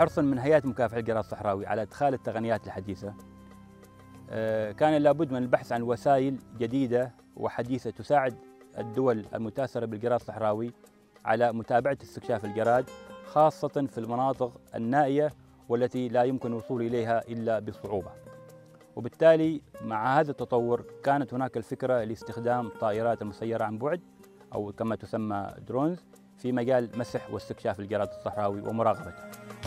حرصا من هيئة مكافحة الجراد الصحراوي على إدخال التقنيات الحديثة. آه، كان لابد من البحث عن وسائل جديدة وحديثة تساعد الدول المتاثرة بالجراد الصحراوي على متابعة استكشاف الجراد خاصة في المناطق النائية والتي لا يمكن الوصول إليها إلا بصعوبة. وبالتالي مع هذا التطور كانت هناك الفكرة لاستخدام الطائرات المسيرة عن بعد أو كما تسمى درونز في مجال مسح واستكشاف الجراد الصحراوي ومراقبته.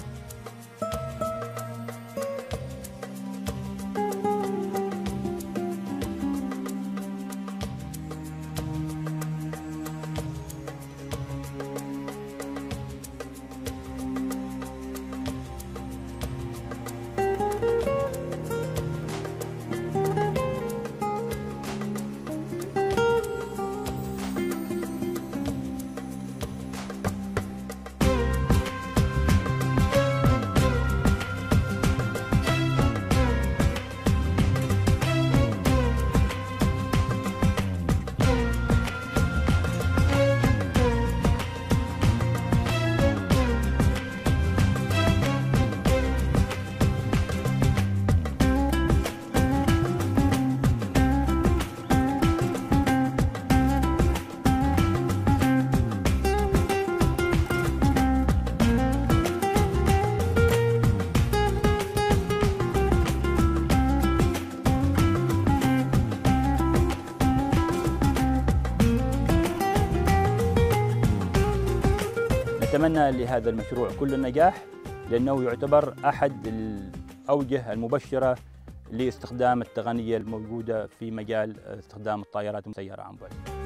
نتمنى لهذا المشروع كل النجاح لأنه يعتبر أحد الأوجه المبشرة لاستخدام التقنية الموجودة في مجال استخدام الطائرات المسيرة عن بعد.